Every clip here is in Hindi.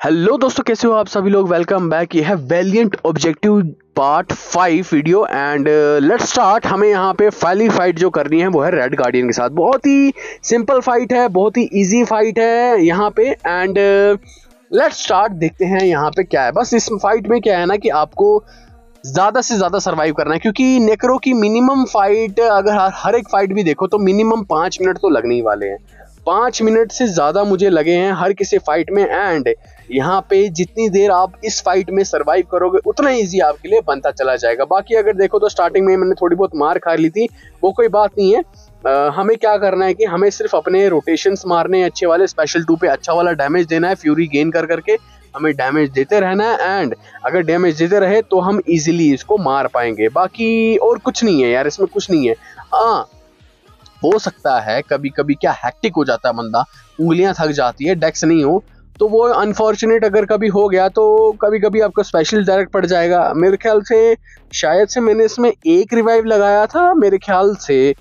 हेलो दोस्तों, कैसे हो आप सभी लोग? वेलकम बैक ये है valiant objective part five video and let's start हमें यहाँ पे फाइली फाइट जो करनी है, वो है रेड गार्डियन के साथ। बहुत ही सिंपल फाइट है, बहुत ही इजी फाइट है यहाँ पे एंड लेट्स स्टार्ट देखते हैं यहाँ पे क्या है। बस इस फाइट में क्या है ना कि आपको ज़्यादा से ज़्यादा सर्वाइव करना है, क्योंकि नेक्रो की मिनिमम फाइट अगर हर एक फाइट भी देखो तो मिनिमम पाँच मिनट तो लगने ही वाले हैं। पाँच मिनट से ज़्यादा मुझे लगे हैं हर किसी फाइट में एंड यहाँ पे जितनी देर आप इस फाइट में सर्वाइव करोगे उतना ईजी आपके लिए बनता चला जाएगा। बाकी अगर देखो तो स्टार्टिंग में मैंने थोड़ी बहुत मार खा ली थी वो कोई बात नहीं है। आ, हमें क्या करना है कि हमें सिर्फ़ अपने रोटेशन मारने अच्छे वाले स्पेशल टू पे अच्छा वाला डैमेज देना है फ्यूरी गेन कर करके हमें डैमेज देते रहना है एंड अगर डैमेज देते रहे तो हम इजीली इसको मार पाएँगे। बाकी और कुछ नहीं है यार इसमें कुछ नहीं है। हाँ हो सकता है कभी कभी क्या हैक्टिक हो जाता है बंदा उंगलियाँ थक जाती है डेक्स नहीं हो। तो वो अनफॉर्चुनेट अगर कभी हो गया तो कभी कभी आपको स्पेशल डायरेक्ट पड़ जाएगा। मेरे ख्याल से, शायद से मैंने इसमें एक रिवाइव लगाया था, मेरे ख्याल से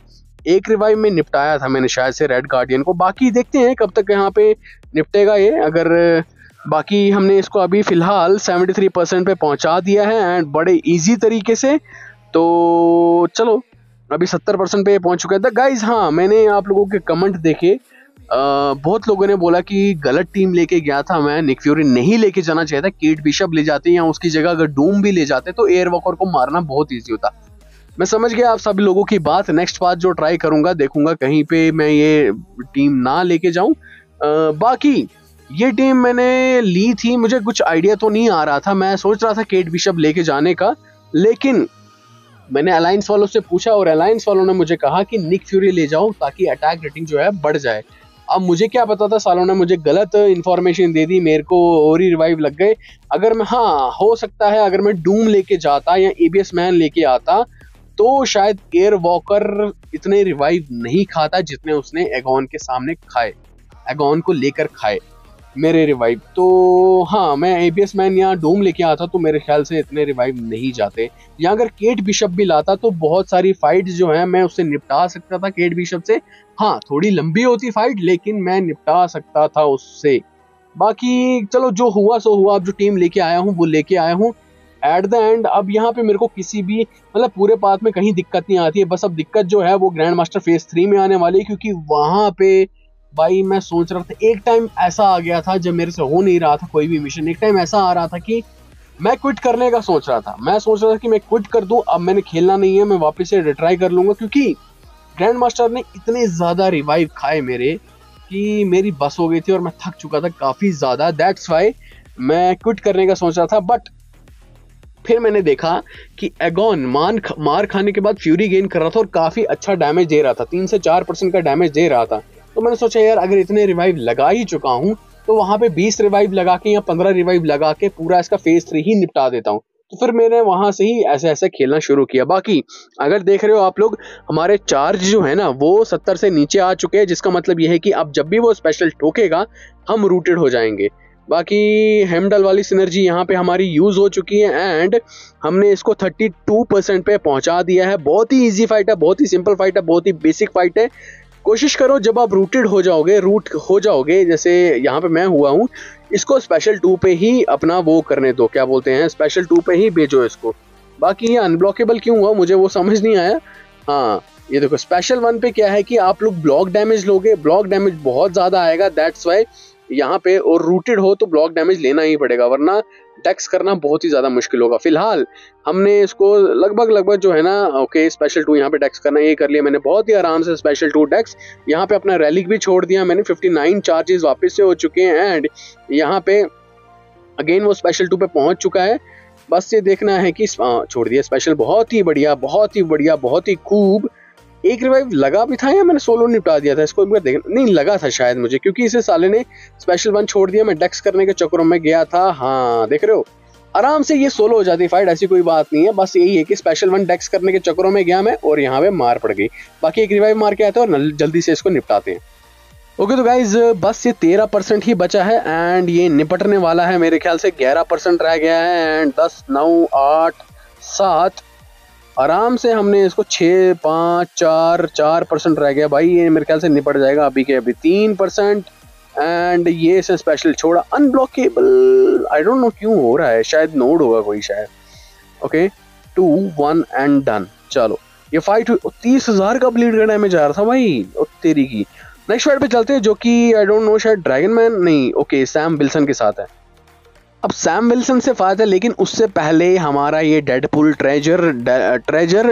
एक रिवाइव में निपटाया था मैंने शायद से रेड गार्डियन को। बाकी देखते हैं कब तक यहाँ पे निपटेगा ये। अगर बाकी हमने इसको अभी फ़िलहाल 73 परसेंट पे पहुँचा दिया है एंड बड़े इजी तरीके से तो चलो, अभी 70 परसेंट पे पहुँच चुका है। गाइज़ हाँ मैंने आप लोगों के कमेंट देखे। बहुत लोगों ने बोला कि गलत टीम लेके गया था मैं निक फ्यूरी नहीं लेके जाना चाहिए था केट बिशप ले जाते या उसकी जगह अगर डूम भी ले जाते तो एयर वॉकर को मारना बहुत ईजी होता। मैं समझ गया आप सभी लोगों की बात नेक्स्ट बात जो ट्राई करूँगा, देखूँगा कहीं पे मैं ये टीम ना लेके जाऊँ। बाकी, ये टीम मैंने ली थी, मुझे कुछ आइडिया तो नहीं आ रहा था, मैं सोच रहा था केट बिशप लेके जाने का, लेकिन मैंने अलायंस वालों से पूछा और अलायंस वालों ने मुझे कहा कि निक फ्यूरी ले जाओ ताकि अटैक रेटिंग जो है बढ़ जाए। अब मुझे क्या पता था, सालों ने मुझे गलत इन्फॉर्मेशन दे दी, मेरे को और ही रिवाइव लग गए। अगर मैं हाँ हो सकता है, अगर मैं डूम लेके जाता या ए बी एस मैन लेके आता तो शायद एयर वॉकर इतने रिवाइव नहीं खाता जितने उसने एगोन के सामने खाए। एगोन को लेकर खाए। मेरे रिवाइव तो हाँ मैं ए बी एस मैन यहाँ डोम लेके आता तो मेरे ख्याल से इतने रिवाइव नहीं जाते. या अगर केट बिशप भी लाता तो बहुत सारी फाइट जो है, मैं उससे निपटा सकता था केट बिशप से. हाँ थोड़ी लंबी होती फाइट लेकिन मैं निपटा सकता था उससे. बाकी, चलो, जो हुआ, सो हुआ. अब जो टीम लेके आया हूँ, वो लेके आया हूँ. एट द एंड अब यहाँ पे मेरे को किसी भी मतलब पूरे पाथ में कहीं दिक्कत नहीं आती है. बस अब दिक्कत जो है, वो ग्रैंड मास्टर फ़ेज़ थ्री में आने वाली है, क्योंकि वहाँ पे भाई मैं सोच रहा था, एक टाइम ऐसा आ गया था जब मेरे से हो नहीं रहा था कोई भी मिशन एक टाइम ऐसा आ रहा था कि मैं क्विट करने का सोच रहा था। मैं सोच रहा था कि मैं क्विट कर दूँ, अब मैंने खेलना नहीं है, मैं वापस से रिट्राई कर लूँगा, क्योंकि ग्रैंड मास्टर ने इतने ज़्यादा रिवाइव खाए मेरे कि मेरी बस हो गई थी और मैं थक चुका था काफ़ी ज़्यादा। दैट्स वाई मैं क्विट करने का सोच रहा था बट फिर मैंने देखा कि एगोन मान मार खाने के बाद फ्यूरी गेन कर रहा था और काफ़ी अच्छा डैमेज दे रहा था, तीन से चार परसेंट का डैमेज दे रहा था। तो मैंने सोचा, यार, अगर इतने रिवाइव लगा ही चुका हूँ तो वहाँ पे 20 रिवाइव लगा के या 15 रिवाइव लगा के पूरा इसका फ़ेज़ थ्री ही निपटा देता हूँ। तो फिर मैंने वहाँ से ही ऐसे ऐसे खेलना शुरू किया। बाकी, अगर देख रहे हो आप लोग, हमारे चार्ज जो है ना, वो सत्तर से नीचे आ चुके हैं, जिसका मतलब ये है कि अब जब भी वो स्पेशल ठोकेगा, हम रूटेड हो जाएँगे। बाकी हेमडल वाली सिनर्जी यहाँ पे हमारी यूज़ हो चुकी है एंड हमने इसको 32 परसेंट पे पहुँचा दिया है। बहुत ही इजी फाइट है, बहुत ही सिंपल फाइट है, बहुत ही बेसिक फाइट है। कोशिश करो, जब आप रूटेड हो जाओगे रूट हो जाओगे, जैसे यहाँ पे मैं हुआ हूँ, इसको स्पेशल टू पे ही अपना वो करने दो, क्या बोलते हैं स्पेशल टू पे ही भेजो इसको। बाकी ये अनब्लॉकेबल क्यों हुआ, मुझे वो समझ नहीं आया। हाँ ये देखो स्पेशल वन पे क्या है कि आप लोग ब्लॉक डैमेज लोगे ब्लॉक डैमेज बहुत ज़्यादा आएगा दैट्स वाई यहाँ पे और रूटेड हो तो ब्लॉक डैमेज लेना ही पड़ेगा, वरना टैक्स करना बहुत ही ज़्यादा मुश्किल होगा। फ़िलहाल, हमने इसको लगभग लगभग जो है ना ओके स्पेशल टू यहाँ पे टैक्स करना, ये कर लिया मैंने। बहुत ही आराम से स्पेशल टू टैक्स यहाँ पे अपना रैलिक भी छोड़ दिया मैंने। 59 चार्जेस वापस से हो चुके हैं एंड यहाँ पे अगेन वो स्पेशल टू पे पहुँच चुका है। बस ये देखना है कि छोड़ दिया। स्पेशल बहुत ही बढ़िया, बहुत ही बढ़िया, बहुत ही खूब एक रिवाइव लगा भी था या मैंने सोलो निपटा दिया था? इसको एक बार देख नहीं, लगा था शायद मुझे, क्योंकि इसे साले ने स्पेशल वन छोड़ दिया। मैं डेक्स करने के चक्करों में गया था। हाँ देख रहे हो? आराम से ये सोलो हो जाती फाइट ऐसी कोई बात नहीं है। बस यही है कि स्पेशल वन डेक्स करने के चक्करों में गया मैं और यहाँ पे मार पड़ गई। बाकी एक रिवाइव मार के आते और जल्दी से इसको निपटाते हैं। ओके तो गाइज़ बस ये तेरह परसेंट ही बचा है एंड ये निपटने वाला है मेरे ख्याल से। ग्यारह परसेंट रह गया है एंड दस, नौ, आठ, सात आराम से हमने इसको छः पाँच, चार चार परसेंट रह गया। भाई, ये मेरे ख्याल से निपट जाएगा अभी के अभी। तीन परसेंट एंड ये इसने स्पेशल छोड़ा। अनब्लॉकेबल आई डोंट नो क्यों हो रहा है। शायद नोड होगा कोई, शायद। Okay two one and done चलो। ये फाइट हुई तीस हज़ार का ब्लीड का डैमेज आ रहा था भाई। तेरी की। नेक्स्ट फाइट पे चलते हैं जो कि आई डोंट नो शायद ड्रैगन मैन नहीं ओके सैम विल्सन के साथ है। अब सैम विल्सन से फ़ायदा, लेकिन उससे पहले हमारा ये डेडपुल ट्रेजर ट्रेजर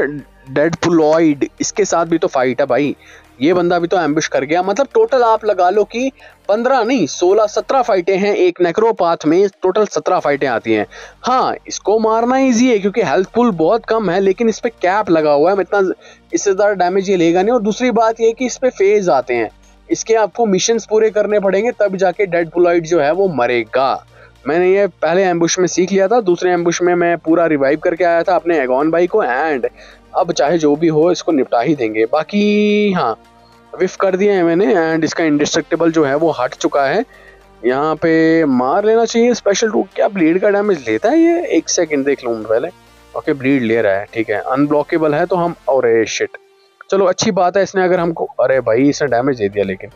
डेडपुलॉइड इसके साथ भी तो फाइट है भाई। ये बंदा भी तो एम्बिश कर गया। मतलब टोटल आप लगा लो कि पंद्रह नहीं, सोलह, सत्रह फाइटें हैं एक नेक्रोपाथ में टोटल सत्रह फाइटें आती हैं। हाँ इसको मारना इजी है, क्योंकि हेल्थ पुल बहुत कम है, लेकिन इस पर कैप लगा हुआ है इतना इससे ज़्यादा डैमेज ये लेगा नहीं। और दूसरी बात ये कि इस पर फ़ेज़ आते हैं। इसके आपको मिशन पूरे करने पड़ेंगे, तब जाके डेड पुलॉइड जो है वो मरेगा। मैंने ये पहले एम्बुश में सीख लिया था, दूसरे एम्बुश में मैं पूरा रिवाइव करके आया था अपने एगॉन भाई को एंड अब चाहे जो भी हो इसको निपटा ही देंगे। बाकी हाँ विफ कर दिया है मैंने एंड इसका इंडिस्ट्रक्टेबल जो है वो हट चुका है। यहाँ पे मार लेना चाहिए स्पेशल टू क्या ब्लीड का डैमेज लेता है ये? एक सेकंड देख लूँ पहले। ओके ब्लीड ले रहा है, ठीक है। अनब्लॉकेबल है तो हम और शिट चलो, अच्छी बात है इसने अगर हमको, अरे भाई इसने डैमेज दे दिया लेकिन।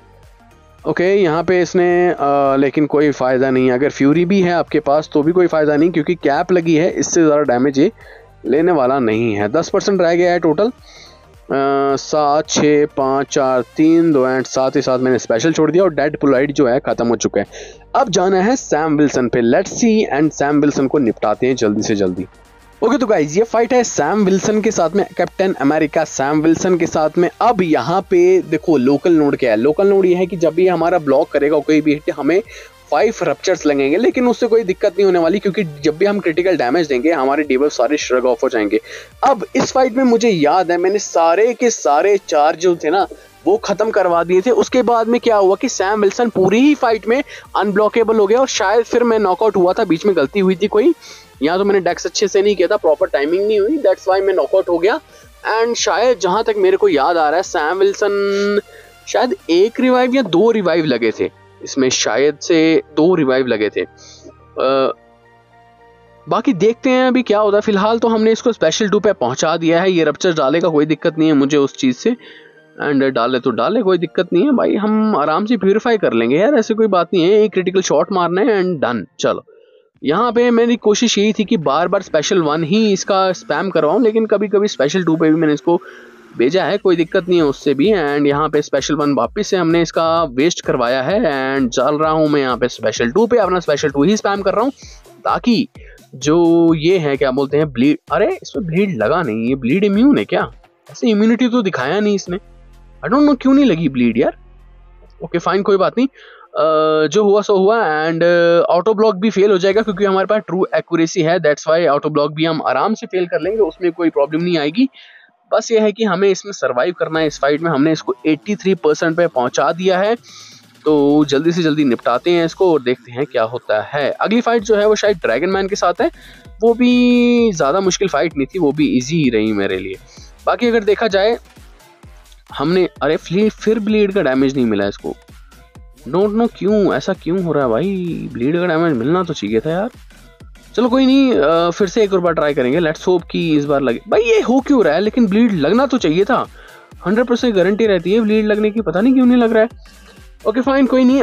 ओके okay, यहाँ पे इसने आ, लेकिन कोई फ़ायदा नहीं है। अगर फ्यूरी भी है आपके पास तो भी कोई फ़ायदा नहीं क्योंकि कैप लगी है इससे ज़्यादा डैमेज ये लेने वाला नहीं है। दस परसेंट रह गया है टोटल सात छः पाँच चार तीन दो एंड साथ ही साथ मैंने स्पेशल छोड़ दिया और डेड पुलाइट जो है ख़त्म हो चुका है। अब जाना है सैम विल्सन पे। Let's see and Sam Wilson को निपटाते हैं जल्दी से जल्दी। ओके तो गाइज़ ये फाइट है सैम विल्सन के साथ में कैप्टन अमेरिका सैम विल्सन के साथ में। अब यहाँ पे देखो लोकल नोड क्या है? लोकल नोड ये है कि जब भी हमारा ब्लॉक करेगा कोई भी हिट हमें फाइव रप्चर्स लगेंगे, लेकिन उससे कोई दिक्कत नहीं होने वाली क्योंकि जब भी हम क्रिटिकल डैमेज देंगे, हमारे डीबल सारे श्रग ऑफ़ हो जाएँगे। अब इस फाइट में मुझे याद है, मैंने सारे के सारे चार्ज जो थे ना, वो खत्म करवा दिए थे। उसके बाद में क्या हुआ कि सैम विल्सन पूरी ही फाइट में अनब्लॉकेबल हो गया और शायद फिर मैं नॉकआउट हुआ था, बीच में गलती हुई थी कोई। यहाँ तो मैंने डेक्स अच्छे से नहीं किया था प्रॉपर टाइमिंग नहीं हुई दैट्स वाई मैं नॉकआउट हो गया। एंड शायद जहाँ तक मेरे को याद आ रहा है सैम विल्सन शायद एक रिवाइव या दो रिवाइव लगे थे। इसमें शायद से दो रिवाइव लगे थे। आ, बाकी देखते हैं अभी क्या होता है। फ़िलहाल तो हमने इसको स्पेशल टू पे पहुँचा दिया है। ये रप्चर डालेगा कोई दिक्कत नहीं है मुझे उस चीज़ से। एंड डाले तो डाले कोई दिक्कत नहीं है। भाई हम आराम से प्यूरिफाई कर लेंगे। यार ऐसे कोई बात नहीं है। एक क्रिटिकल शॉट मारना है एंड डन चलो। यहाँ पे मेरी कोशिश यही थी कि बार बार स्पेशल वन ही इसका स्पैम करवाऊँ, लेकिन कभी कभी स्पेशल टू पे भी मैंने इसको भेजा है, कोई दिक्कत नहीं है उससे भी। एंड यहाँ पे स्पेशल वन वापस से हमने इसका वेस्ट करवाया है। एंड चल रहा हूँ मैं यहाँ पे स्पेशल टू पे अपना स्पेशल टू ही स्पैम कर रहा हूँ। ताकि जो ये है, क्या बोलते हैं ब्लीड अरे, इसमें ब्लीड लगा नहीं, ये ब्लीड इम्यून है क्या? ऐसे इम्यूनिटी तो दिखाया नहीं इसने। आई डोंट नो क्यों नहीं लगी ब्लीड यार। ओके फाइन कोई बात नहीं। जो हुआ, सो हुआ एंड ऑटो ब्लॉक भी फेल हो जाएगा क्योंकि हमारे पास ट्रू एक्यूरेसी है दैट्स वाई ऑटो ब्लॉक भी हम आराम से फेल कर लेंगे, उसमें कोई प्रॉब्लम नहीं आएगी। बस ये है कि हमें इसमें सर्वाइव करना है, इस फाइट में हमने इसको 83 परसेंट पर पहुँचा दिया है। तो जल्दी से जल्दी निपटाते हैं इसको और देखते हैं क्या होता है। अगली फाइट जो है वो शायद ड्रैगन मैन के साथ है। वो भी ज़्यादा मुश्किल फाइट नहीं थी, वो भी ईजी ही रही मेरे लिए। बाकी अगर देखा जाए, हमने, अरे, फिर ब्लीड का डैमेज नहीं मिला इसको। डोंट नो क्यों? ऐसा क्यों हो रहा है भाई? ब्लीड का डैमेज मिलना तो चाहिए था यार। चलो कोई नहीं आ, फिर से एक और बार ट्राई करेंगे। लेट्स होप कि इस बार लगे। भाई ये हो क्यों रहा है? लेकिन ब्लीड लगना तो चाहिए था। हंड्रेड परसेंट गारंटी रहती है ब्लीड लगने की। पता नहीं क्यों नहीं लग रहा है। ओके फाइन कोई नहीं।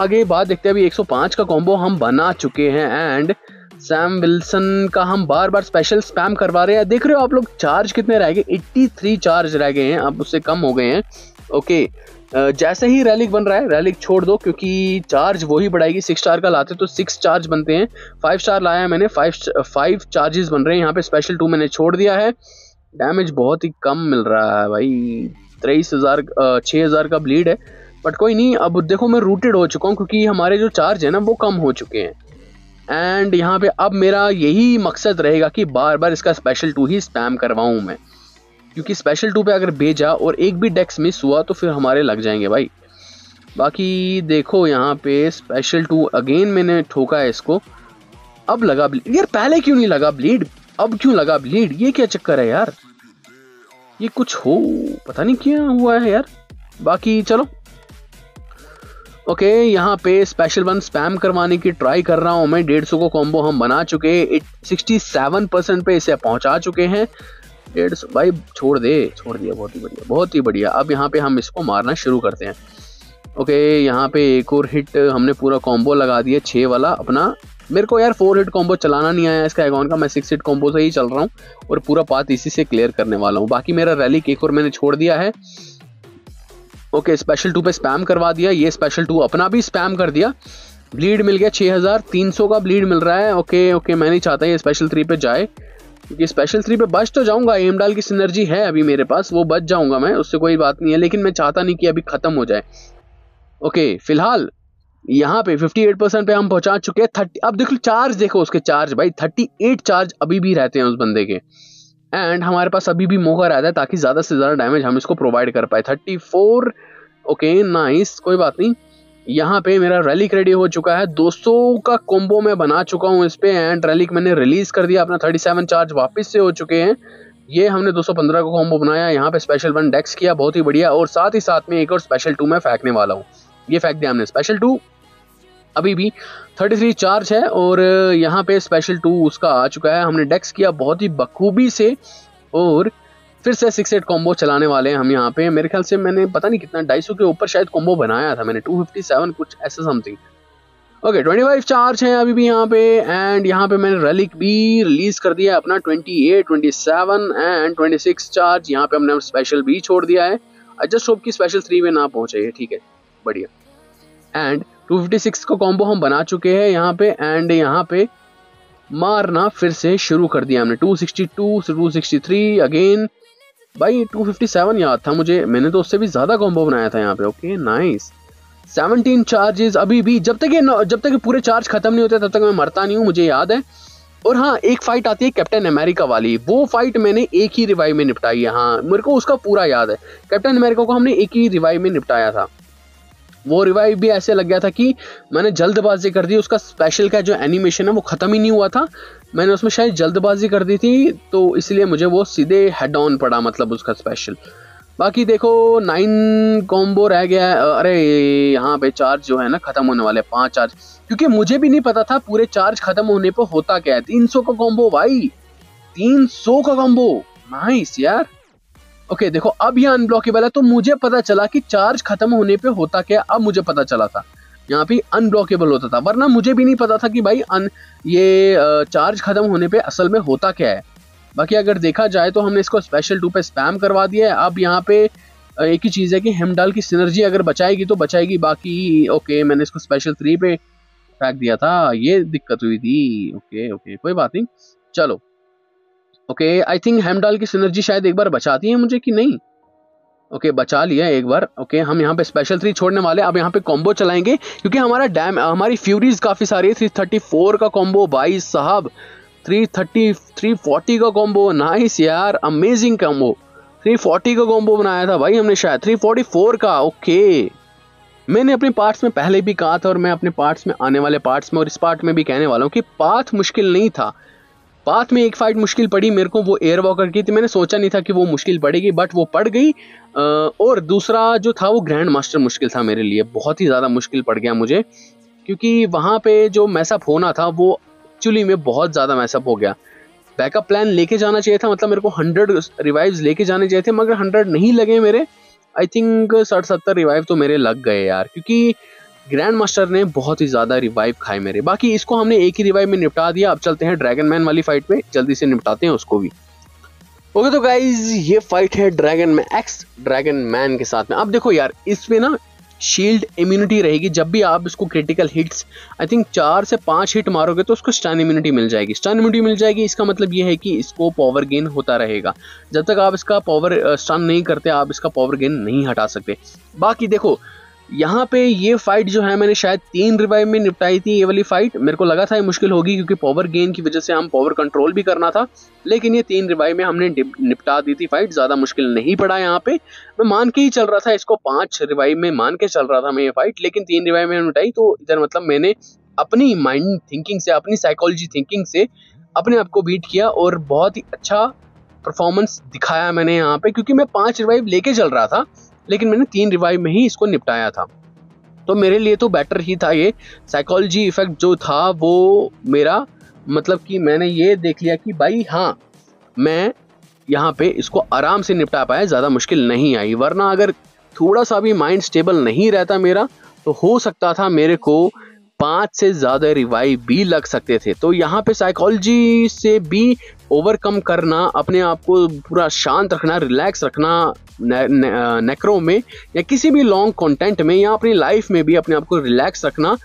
आगे बात देखते हैं। अभी 105 का कॉम्बो हम बना चुके हैं। एंड सैम विल्सन का हम बार बार स्पेशल स्पैम करवा रहे हैं। देख रहे हो आप लोग चार्ज कितने रह गए? 83 चार्ज रह गए हैं। अब उससे कम हो गए हैं। ओके जैसे ही रैलिक बन रहा है रैलिक छोड़ दो, क्योंकि चार्ज वही बढ़ाएगी। सिक्स स्टार का लाते तो सिक्स चार्ज बनते हैं। फाइव स्टार लाया मैंने फाइव फाइव चार्जेस बन रहे हैं। यहाँ पे स्पेशल टू मैंने छोड़ दिया है। डैमेज बहुत ही कम मिल रहा है भाई। तेईस हज़ार छः हज़ार का ब्लीड है। बट कोई नहीं, अब देखो मैं रूटेड हो चुका हूँ, क्योंकि हमारे जो चार्ज है ना, वो कम हो चुके हैं। एंड यहाँ पे अब मेरा यही मकसद रहेगा कि बार बार इसका स्पेशल टू ही स्पैम करवाऊँ मैं। क्योंकि स्पेशल टू पे अगर भेजा और एक भी डेक्स मिस हुआ तो फिर हमारे लग जाएँगे भाई। बाकी देखो यहाँ पे स्पेशल टू अगेन मैंने ठोका है इसको। अब लगा ब्लीड यार, पहले क्यों नहीं लगा ब्लीड अब क्यों लगा ब्लीड ये क्या चक्कर है यार? ये कुछ हो, पता नहीं क्या हुआ है यार। बाकी चलो। ओके यहाँ पे स्पेशल वन स्पैम करवाने की ट्राई कर रहा हूँ मैं। डेढ़ सौ को कॉम्बो हम बना चुके सिक्सटी सेवन परसेंट पे इसे पहुँचा चुके हैं। डेढ़ सौ भाई छोड़ दे, छोड़ दिया, बहुत ही बढ़िया, बहुत ही बढ़िया। अब यहाँ पे हम इसको मारना शुरू करते हैं। ओके यहाँ पे एक और हिट हमने पूरा कॉम्बो लगा दिया छः वाला, अपना। मेरे को यार फोर हिट कॉम्बो चलाना नहीं आया, इसका अकाउंट का मैं सिक्स हिट कॉम्बो से ही चल रहा हूँ, और पूरा पाथ इसी से क्लियर करने वाला हूँ। बाकी मेरा रैली एक और मैंने छोड़ दिया है। ओके स्पेशल टू पे स्पैम करवा दिया, ये स्पेशल टू अपना भी स्पैम कर दिया। ब्लीड मिल गया छः हज़ार, तीन सौ का ब्लीड मिल रहा है। ओके ओके मैं नहीं चाहता ये स्पेशल थ्री पे जाए। क्योंकि स्पेशल थ्री पे बच तो जाऊँगा एम डाल की सिनर्जी है अभी मेरे पास, वो बच जाऊँगा मैं, उससे कोई बात नहीं है, लेकिन मैं चाहता नहीं कि अभी ख़त्म हो जाए। ओके फ़िलहाल, यहाँ पे 58 परसेंट पे हम पहुँचा चुके हैं थर्टी अब देखो चार्ज देखो उसके चार्ज भाई 38 चार्ज अभी भी रहते हैं उस बंदे के। एंड हमारे पास अभी भी मौका रहता है ताकि ज़्यादा से ज़्यादा डैमेज हम इसको प्रोवाइड कर पाए। 34 ओके नाइस कोई बात नहीं। यहाँ पे मेरा रैलिक रेडी हो चुका है। 200 का कॉम्बो मैं बना चुका हूँ इस पे एंड रैलिक मैंने रिलीज़ कर दिया। अपना 37 चार्ज वापस से हो चुके हैं। ये हमने 215 का कॉम्बो बनाया। यहाँ पे स्पेशल वन डेक्स किया। बहुत ही बढ़िया। और साथ ही साथ में एक और स्पेशल टू मैं फेंकने वाला हूँ। ये फेंक दिया हमने। स्पेशल टू अभी भी 33 चार्ज है और यहाँ पे स्पेशल टू उसका आ चुका है। हमने डेक्स किया बहुत ही बखूबी से। और फिर से सिक्स एट कॉम्बो चलाने वाले हैं हम यहाँ पे। मेरे ख्याल से मैंने पता नहीं कितना, ढाई के ऊपर शायद कॉम्बो बनाया था मैंने टू फिफ्टी सेवन कुछ ऐसा something okay twenty five charge है अभी भी यहाँ पे एंड यहाँ पे मैंने रलिक भी रिलीज़ कर दिया अपना twenty eight twenty seven and twenty six charge यहाँ पे हमने स्पेशल भी छोड़ दिया है। जस्ट होप की स्पेशल थ्री में ना पहुँचे ठीक है, बढ़िया। एंड 256 का कॉम्बो हम बना चुके हैं यहाँ पे एंड यहाँ पे मारना फिर से शुरू कर दिया हमने। 262 से 263 अगेन भाई 257 याद था मुझे। मैंने तो उससे भी ज़्यादा कॉम्बो बनाया था यहाँ पे ओके नाइस 17 चार्जेस अभी भी, जब तक ये जब तक ये पूरे चार्ज खत्म नहीं होते, तब तक मैं मरता नहीं हूँ, मुझे याद है। और हाँ एक फाइट आती है कैप्टन अमेरिका वाली। वो फाइट मैंने एक ही रिवाइव में निपटाई है हाँ। मेरे को उसका पूरा याद है। कैप्टन अमेरिका को हमने एक ही रिवाइव में निपटाया था। वो रिवाइव भी ऐसे लग गया था कि मैंने जल्दबाजी कर दी, उसका स्पेशल का जो एनिमेशन है, वो ख़त्म ही नहीं हुआ था। मैंने उसमें शायद जल्दबाजी कर दी थी तो इसलिए मुझे वो सीधे हेड ऑन पड़ा मतलब उसका स्पेशल बाकी देखो नाइन कॉम्बो रह गया है अरे यहाँ पे चार्ज जो है ना, ख़त्म होने वाले, पाँच चार्ज क्योंकि मुझे भी नहीं पता था पूरे चार्ज ख़त्म होने पर होता क्या है। तीन सौ का कॉम्बो भाई, तीन सौ का कॉम्बो नाइस यार। ओके देखो, अब ये अनब्लॉकेबल है तो मुझे पता चला कि चार्ज खत्म होने पे होता क्या अब मुझे पता चला था। यहाँ पे अनब्लॉकेबल होता था। वरना मुझे भी नहीं पता था कि भाई अन, ये चार्ज खत्म होने पे असल में होता क्या है। बाकी अगर देखा जाए तो हमने इसको स्पेशल टू पे स्पैम करवा दिया है। अब यहाँ पे एक ही चीज़ है कि हेमडाल की सिनर्जी अगर बचाएगी तो बचाएगी। बाकी ओके मैंने इसको स्पेशल थ्री पे फेंक दिया था। ये दिक्कत हुई थी। ओके ओके कोई बात नहीं। चलो। ओके आई थिंक हेमडाल की सिनर्जी शायद एक बार बचाती है मुझे कि नहीं? ओके okay, बचा लिया एक बार। ओके okay, हम यहाँ पे स्पेशल थ्री छोड़ने वाले अब यहाँ पे कॉम्बो चलाएँगे क्योंकि हमारा डैम हमारी फ्यूरीज काफ़ी सारी है। थ्री थर्टी फोर का कॉम्बो भाई साहब। थ्री थर्टी थ्री फोर्टी का कॉम्बो नाइस यार अमेजिंग कॉम्बो थ्री फोर्टी का कॉम्बो बनाया था भाई हमने शायद। थ्री फोर्टी फोर का ओके। मैंने अपने पार्ट्स में पहले भी कहा था और मैं अपने पार्ट्स में आने वाले पार्ट्स में और इस पार्ट में भी कहने वाला हूँ कि पाथ मुश्किल नहीं था। पाथ में एक फाइट मुश्किल पड़ी, मेरे को वो एयर वॉकर की थी, मैंने सोचा नहीं था कि वो मुश्किल पड़ेगी बट वो पड़ गई। और दूसरा जो था, वो ग्रैंड मास्टर मुश्किल था मेरे लिए, बहुत ही ज़्यादा मुश्किल पड़ गया मुझे, क्योंकि वहाँ पे जो मैसअप होना था, वो एक्चुअली में बहुत ज़्यादा मैसअप हो गया। बैकअप प्लान लेके जाना चाहिए था मतलब मेरे को हंड्रेड रिवाइव लेके जाने चाहिए थे, मगर हंड्रेड नहीं लगे मेरे। आई थिंक साठ सत्तर रिवाइव तो मेरे लग गए यार, क्योंकि ग्रैंड मास्टर ने बहुत ही ज़्यादा रिवाइव खाए मेरे। बाकी इसको हमने एक ही रिवाइव में निपटा दिया। अब चलते हैं ड्रैगन मैन वाली फाइट पे जल्दी से निपटाते हैं उसको भी। ओके तो गाइज़ ये फाइट है ड्रैगन में एक्स ड्रैगन मैन के साथ में। अब देखो यार, इसमें ना शील्ड इम्यूनिटी रहेगी। जब भी आप इसको क्रिटिकल हिट्स आई थिंक चार से पाँच हिट मारोगे तो उसको स्टन इम्यूनिटी मिल जाएगी। स्टन इम्यूनिटी मिल जाएगी। इसका मतलब ये है कि इसको पावर गेन होता रहेगा। जब तक आप इसका पावर स्टन नहीं करते, आप इसका पावर गेन नहीं हटा सकते। बाकी देखो यहाँ पे ये फाइट जो है, मैंने शायद तीन रिवाइव में निपटाई थी, ये वाली फाइट मेरे को लगा था ये मुश्किल होगी क्योंकि पावर गेन की वजह से हम पावर कंट्रोल भी करना था, लेकिन ये तीन रिवाइव में हमने निपटा दी थी फाइट ज़्यादा मुश्किल नहीं पड़ा यहाँ पे। मैं मान के ही चल रहा था, इसको पाँच रिवाइव में मान के चल रहा था मैं ये फाइट लेकिन तीन रिवाइव में निपटाई तो इधर मतलब मैंने अपनी माइंड थिंकिंग से, अपनी साइकोलॉजी थिंकिंग से अपने आप को बीट किया और बहुत ही अच्छा परफॉर्मेंस दिखाया मैंने यहाँ पे, क्योंकि मैं पाँच रिवाइव लेके चल रहा था। लेकिन मैंने तीन रिवाइव में ही इसको निपटाया था। तो मेरे लिए तो बेटर ही था ये। साइकोलॉजी इफ़ेक्ट जो था वो मेरा मतलब कि मैंने ये देख लिया कि भाई हाँ मैं यहाँ पे इसको आराम से निपटा पाया, ज़्यादा मुश्किल नहीं आई। वरना अगर थोड़ा सा भी माइंड स्टेबल नहीं रहता मेरा तो हो सकता था मेरे को पाँच से ज़्यादा रिवाइव भी लग सकते थे। तो यहाँ पे साइकोलॉजी से भी ओवरकम करना अपने आप को पूरा शांत रखना रिलैक्स रखना ने, ने, नेक्रो में या किसी भी लॉन्ग कंटेंट में या अपनी लाइफ में भी अपने आप को रिलैक्स रखना।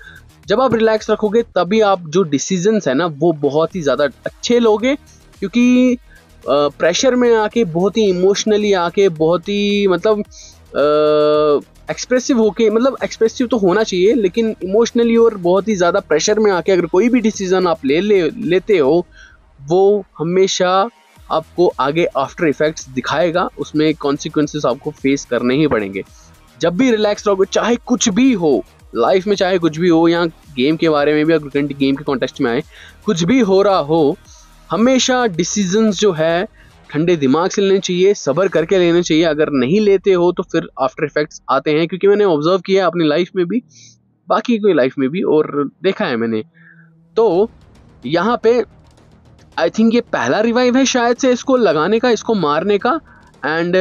जब आप रिलैक्स रखोगे तभी आप जो डिसीजंस है ना वो बहुत ही ज़्यादा अच्छे लोगे क्योंकि प्रेशर में आके बहुत ही इमोशनली आके बहुत ही मतलब एक्सप्रेसिव होके मतलब एक्सप्रेसिव तो होना चाहिए लेकिन इमोशनली और बहुत ही ज़्यादा प्रेशर में आके अगर कोई भी डिसीज़न आप ले ले लेते हो वो हमेशा आपको आगे आफ्टर इफेक्ट्स दिखाएगा, उसमें कॉन्सिक्वेंसेस आपको फेस करने ही पड़ेंगे। जब भी रिलैक्स रहोगे, चाहे कुछ भी हो लाइफ में चाहे कुछ भी हो, या गेम के बारे में भी, अगर गेम के कॉन्टेक्स्ट में आए, कुछ भी हो रहा हो, हमेशा डिसीजंस जो है, ठंडे दिमाग से लेने चाहिए, सबर करके लेने चाहिए। अगर नहीं लेते हो तो फिर आफ्टर इफेक्ट्स आते हैं, क्योंकि मैंने ऑब्ज़र्व किया है अपनी लाइफ में भी, बाकी कोई लाइफ में भी, और देखा है मैंने। तो यहाँ पे आई थिंक ये पहला रिवाइव है शायद से इसको लगाने का इसको मारने का। एंड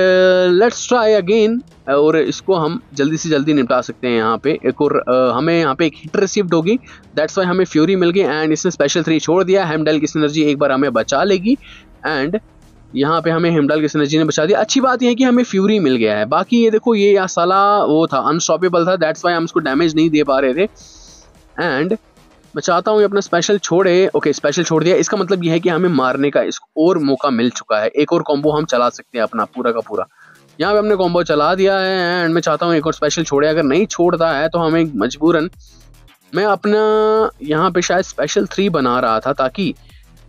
लेट्स ट्राई अगेन और इसको हम जल्दी से जल्दी निपटा सकते हैं यहाँ पे। एक और uh, हमें यहाँ पे एक हिट रिसीव्ड होगी। दैट्स वाई हमें फ्यूरी मिल गई एंड इसने स्पेशल थ्री छोड़ दिया। हेमडल की सिनर्जी एक बार हमें बचा लेगी। एंड यहाँ पे हमें हेमडल की सिनर्जी ने बचा दिया। अच्छी बात यह है कि हमें फ्यूरी मिल गया है। बाकी ये देखो ये या साला वो था अनस्टॉपेबल था। दैट्स वाई हम उसको डैमेज नहीं दे पा रहे थे। एंड मैं चाहता हूँ ये अपना स्पेशल छोड़े। ओके स्पेशल छोड़ दिया। इसका मतलब ये है कि हमें मारने का इसको और मौका मिल चुका है। एक और कॉम्बो हम चला सकते हैं अपना, पूरा का पूरा। यहाँ पे हमने कॉम्बो चला दिया है एंड मैं चाहता हूँ एक और स्पेशल छोड़े। अगर नहीं छोड़ता है तो हमें मजबूरन मैं अपना यहाँ पे शायद स्पेशल थ्री बना रहा था ताकि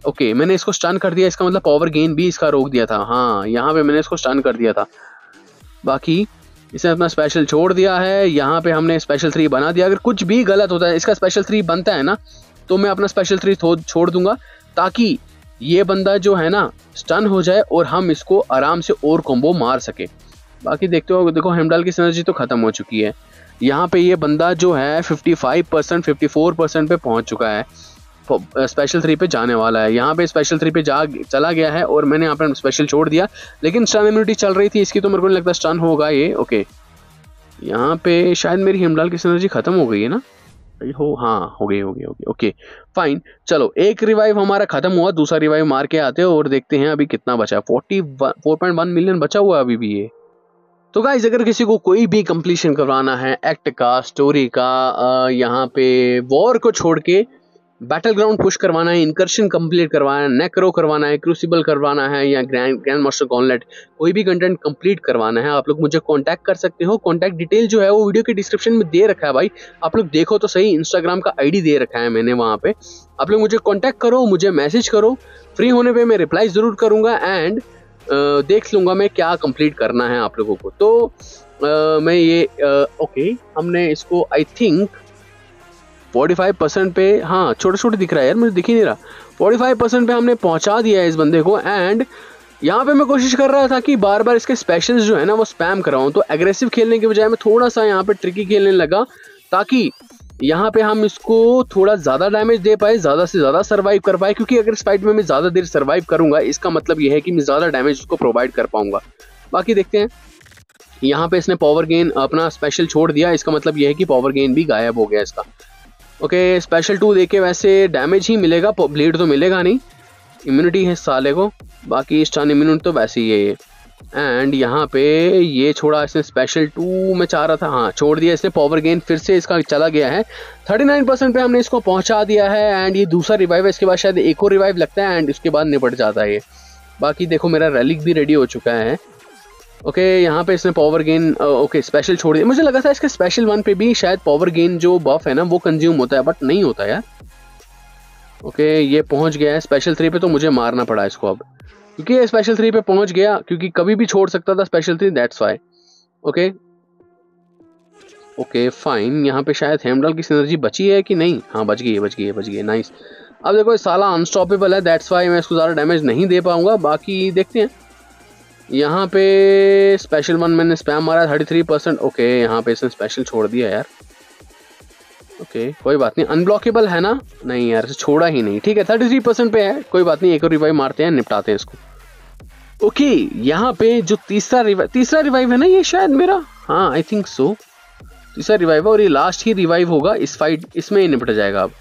ओके मैंने इसको स्टन कर दिया। इसका मतलब पावर गेन भी इसका रोक दिया था। हाँ यहाँ पे मैंने इसको स्टन कर दिया था। बाकी इसने अपना स्पेशल छोड़ दिया है, यहाँ पे हमने स्पेशल थ्री बना दिया। अगर कुछ भी गलत होता है, इसका स्पेशल थ्री बनता है ना तो मैं अपना स्पेशल थ्री छोड़ दूँगा, ताकि ये बंदा जो है ना स्टन हो जाए और हम इसको आराम से और कॉम्बो मार सके। बाकी देखते हो, देखो हेमडाल की एनर्जी तो ख़त्म हो चुकी है। यहाँ पे ये बंदा जो है 55 परसेंट फिफ्टी परसेंट पे पहुँच चुका है। स्पेशल थ्री पे जाने वाला है। यहाँ पे स्पेशल थ्री पे जा, चला गया है और मैंने यहाँ पे स्पेशल छोड़ दिया। लेकिन स्टन इम्यूनिटी चल रही थी, इसकी तो मेरे को नहीं लगता स्टन होगा ये। ओके यहाँ पे शायद मेरी हिमलाल की एनर्जी खत्म हो गई है ना? हो हाँ हो गई हो गई हो गई। ओके फाइन चलो, एक रिवाइव हमारा खत्म हुआ, दूसरा रिवाइव मार के आते हो और देखते हैं अभी कितना बचा। Forty four point one million बचा हुआ अभी भी ये। तो गाइज़ अगर किसी को कोई भी कंप्लीशन करवाना है एक्ट का स्टोरी का यहाँ पे वॉर को छोड़ के बैटल ग्राउंड पुश करवाना है इनकर्शन कंप्लीट करवाना है नेक्रो करवाना है क्रूसिबल करवाना है, या ग्रैंड ग्रैंड मास्टर गॉनलेट कोई भी कंटेंट कंप्लीट करवाना है, आप लोग मुझे कांटेक्ट कर सकते हो। कांटेक्ट डिटेल जो है वो वीडियो के डिस्क्रिप्शन में दे रखा है भाई। आप लोग देखो तो सही इंस्टाग्राम का आईडी दे रखा है मैंने वहाँ पे। आप लोग मुझे कॉन्टैक्ट करो, मुझे मैसेज करो। फ्री होने पर मैं रिप्लाई ज़रूर करूँगा एंड देख लूँगा मैं क्या कंप्लीट करना है आप लोगों को। तो मैं ये ओके हमने इसको I think forty five percent पे हाँ छोटे छोटे दिख रहा है यार, मुझे दिख ही नहीं रहा। फोर्टी फाइव परसेंट पे हमने पहुँचा दिया है इस बंदे को एंड यहाँ पे मैं कोशिश कर रहा था कि बार बार इसके स्पेशल्स जो है ना, वो स्पैम कराऊं। तो एग्रेसिव खेलने के बजाय मैं थोड़ा सा यहाँ पे ट्रिकी खेलने लगा, ताकि यहाँ पे हम इसको थोड़ा ज़्यादा डैमेज दे पाए, ज़्यादा से ज़्यादा सर्वाइव कर पाए, क्योंकि अगर इस फाइट में मैं ज़्यादा देर सर्वाइव करूँगा, इसका मतलब यह है कि मैं ज़्यादा डैमेज उसको प्रोवाइड कर पाऊँगा। बाकी देखते हैं। यहाँ पे इसने पावर गेन अपना स्पेशल छोड़ दिया, इसका मतलब यह है कि पावर गेन भी गायब हो गया इसका। ओके स्पेशल टू देके वैसे डैमेज ही मिलेगा ब्लीड तो मिलेगा नहीं। इम्यूनिटी है साले को, बाकी स्टन इम्यूनिटी तो वैसे ही है ये। एंड यहाँ पे ये छोड़ा इसने स्पेशल टू में चाह रहा था हाँ छोड़ दिया इसने पावर गेन फिर से इसका चला गया है। 39 परसेंट पे हमने इसको पहुँचा दिया है एंड ये दूसरा रिवाइव है, इसके बाद शायद एक और रिवाइव लगता है एंड उसके बाद निपट जाता है ये। बाकी देखो मेरा रैलिक भी रेडी हो चुका है। ओके okay, यहाँ पे इसने पावर गेन ओके स्पेशल छोड़ दिया। मुझे लगा था इसके स्पेशल वन पे भी शायद पावर गेन जो बफ है ना वो कंज्यूम होता है बट नहीं होता यार। ओके okay, ये पहुँच गया है स्पेशल थ्री पे तो मुझे मारना पड़ा इसको अब। क्योंकि ये स्पेशल थ्री पे पहुँच गया क्योंकि कभी भी छोड़ सकता था special three that's why okay okay fine यहाँ पे शायद हेमडल की सिनर्जी बची है कि नहीं? हाँ बच गई है बच गई है बच गई है नाइस अब देखो साला अनस्टॉपेबल है दैट्स वाई मैं इसको ज़्यादा डैमेज नहीं दे पाऊँगा बाकी देखते हैं। यहाँ पे स्पेशल वन मैंने स्पैम मारा थर्टी थ्री परसेंट ओके यहाँ पे इसने स्पेशल छोड़ दिया यार। ओके कोई बात नहीं। अनब्लॉकेबल है ना? नहीं यार छोड़ा ही नहीं। ठीक है थर्टी थ्री परसेंट पे है। कोई बात नहीं, एक और रिवाइव मारते हैं, निपटाते हैं इसको। ओके यहाँ पे जो तीसरा रिवाइव तीसरा रिवाइव है ना ये शायद मेरा? हाँ आई थिंक सो तीसरा रिवाइव है और ये लास्ट ही रिवाइव होगा। इस फाइट इसमें ही निपट जाएगा अब।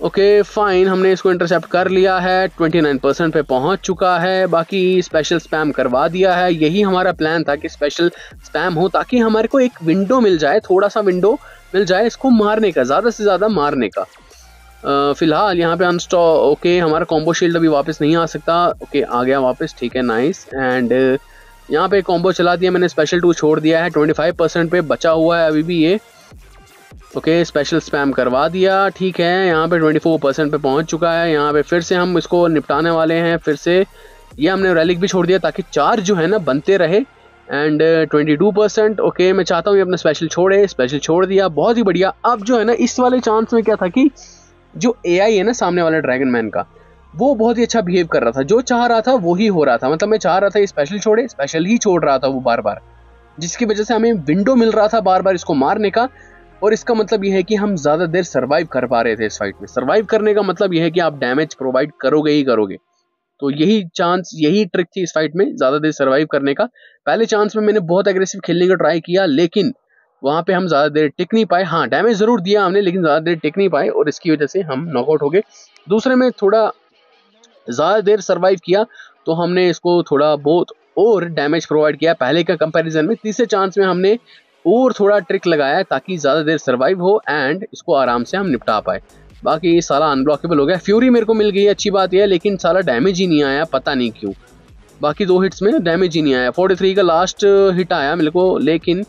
ओके फाइन हमने इसको इंटरसेप्ट कर लिया है 29 परसेंट पे पहुँच चुका है, बाकी स्पेशल स्पैम करवा दिया है, यही हमारा प्लान था कि स्पेशल स्पैम हो ताकि हमारे को एक विंडो मिल जाए थोड़ा सा विंडो मिल जाए इसको मारने का, ज़्यादा से ज़्यादा मारने का। फ़िलहाल यहाँ पे अनस्टॉ ओके हमारा कॉम्बो शील्ड अभी वापस नहीं आ सकता ओके आ गया वापस, ठीक है नाइस एंड यहाँ पे कॉम्बो चला दिया, मैंने स्पेशल टू छोड़ दिया है 25 परसेंट पे बचा हुआ है अभी भी ये। ओके स्पेशल स्पैम करवा दिया। ठीक है, यहाँ पे 24 परसेंट पे पहुँच चुका है। यहाँ पे फिर से हम इसको निपटाने वाले हैं। फिर से ये हमने रैलिक भी छोड़ दिया ताकि चार्ज जो है ना बनते रहे। And twenty two percent okay मैं चाहता हूँ ये अपना स्पेशल छोड़े। स्पेशल छोड़ दिया। बहुत ही बढ़िया। अब जो है ना, इस वाले चांस में क्या था कि जो एआई है ना सामने वाला ड्रैगन मैन का, वो बहुत ही अच्छा बिहेव कर रहा था। जो चाह रहा था, वो ही हो रहा था। मतलब मैं चाह रहा था ये स्पेशल छोड़े स्पेशल ही छोड़ रहा था वो बार बार जिसकी वजह से हमें विंडो मिल रहा था बार बार इसको मारने का। और इसका मतलब यह है कि हम ज़्यादा देर सर्वाइव कर पा रहे थे इस फाइट में। सर्वाइव करने का मतलब यह है कि आप डैमेज प्रोवाइड करोगे ही करोगे। तो यही चांस यही ट्रिक थी इस फाइट में, ज़्यादा देर सर्वाइव करने का। पहले चांस में मैंने बहुत एग्रेसिव खेलने का ट्राई किया, लेकिन वहाँ पे हम ज़्यादा देर टिक नहीं पाए। हाँ डैमेज ज़रूर दिया हमने, लेकिन ज़्यादा देर टिक नहीं पाए और इसकी वजह से हम नॉकआउट हो गए। दूसरे में थोड़ा ज़्यादा देर सर्वाइव किया तो हमने इसको थोड़ा बहुत और डैमेज प्रोवाइड किया। पहले का कंपैरिजन में तीसरे चांस में हमने और थोड़ा ट्रिक लगाया है ताकि ज़्यादा देर सर्वाइव हो एंड इसको आराम से हम निपटा पाए। बाकी ये सारा अनब्लॉकेबल हो गया। फ्यूरी मेरे को मिल गई, अच्छी बात यह है लेकिन सारा डैमेज ही नहीं आया, पता नहीं क्यों। बाकी दो हिट्स में डैमेज ही नहीं आया। फोर्टी थ्री का लास्ट हिट आया मेरे को, लेकिन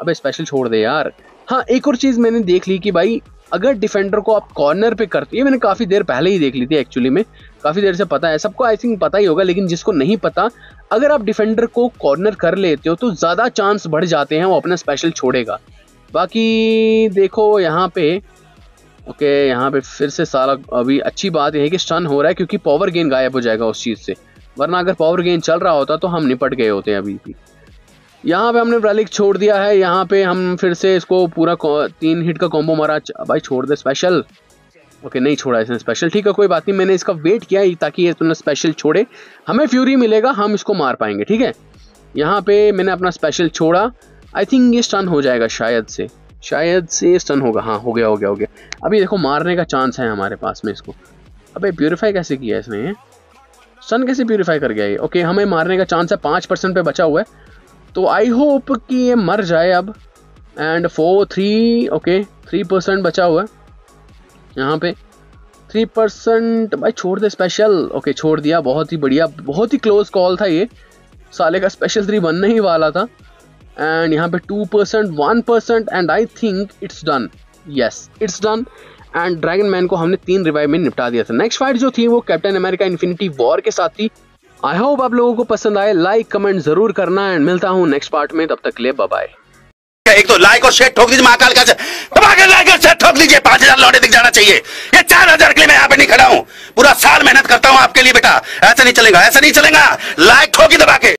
अबे स्पेशल छोड़ दे यार। हाँ एक और चीज़ मैंने देख ली कि भाई, अगर डिफेंडर को आप कॉर्नर पे करते, ये मैंने काफ़ी देर पहले ही देख ली थी एक्चुअली में। काफ़ी देर से पता है। सबको आई थिंक पता ही होगा, लेकिन जिसको नहीं पता, अगर आप डिफेंडर को कॉर्नर कर लेते हो तो ज़्यादा चांस बढ़ जाते हैं, वो अपना स्पेशल छोड़ेगा। बाकी देखो यहाँ पे ओके यहाँ पे फिर से सारा अभी अच्छी बात यह है कि स्टन हो रहा है, क्योंकि पावर गेन गायब हो जाएगा उस चीज़ से। वरना अगर पावर गेन चल रहा होता तो हम निपट गए होते हैं अभी भी। यहाँ पे हमने रैलिक छोड़ दिया है, यहाँ पे हम फिर से इसको पूरा तीन हिट का कॉम्बो मारा। भाई छोड़ दे स्पेशल ओके नहीं छोड़ा इसने स्पेशल ठीक है, कोई बात नहीं, मैंने इसका वेट किया ताकि ये तुमने स्पेशल छोड़े। हमें फ्यूरी मिलेगा, हम इसको मार पाएँगे, ठीक है? यहाँ पे मैंने अपना स्पेशल छोड़ा। आई थिंक ये स्टन हो जाएगा शायद से। शायद से ये स्टन होगा। हाँ हो गया हो गया हो गया। अभी देखो, मारने का चांस है हमारे पास में इसको। अबे प्योरीफाई कैसे किया इसने स्टन कैसे प्योरीफाई कर गया ये? ओके हमें मारने का चांस है, पाँच परसेंट पर बचा हुआ है। तो आई होप कि ये मर जाए अब। And four three okay three percent बचा हुआ है। यहाँ पे। थ्री परसेंट भाई छोड़ दे स्पेशल ओके छोड़ दिया, बहुत ही बढ़िया, बहुत ही क्लोज कॉल था ये। साले का स्पेशल थ्री बनने ही वाला था। एंड यहाँ पे two percent one percent and I think it's done yes it's done and dragon man को हमने तीन रिवाइव में निपटा दिया था। नेक्स्ट फाइट जो थी वो कैप्टन अमेरिका इन्फिनिटी वॉर के साथ थी। आई होप आप लोगों को पसंद आए। लाइक कमेंट ज़रूर करना। एंड मिलता हूँ नेक्स्ट पार्ट में। तब तक ले बाय एक तो लाइक और शेयर ठोक दीजिए, महाकाल का दबाकर लाइक और शेयर ठोक दीजिए, पाँच हज़ार लौटे दिख जाना चाहिए। ये चार हज़ार के लिए मैं यहाँ पे नहीं खड़ा हूँ। पूरा साल मेहनत करता हूँ आपके लिए बेटा। ऐसा नहीं चलेगा, ऐसा नहीं चलेगा। लाइक ठोकी दबा के।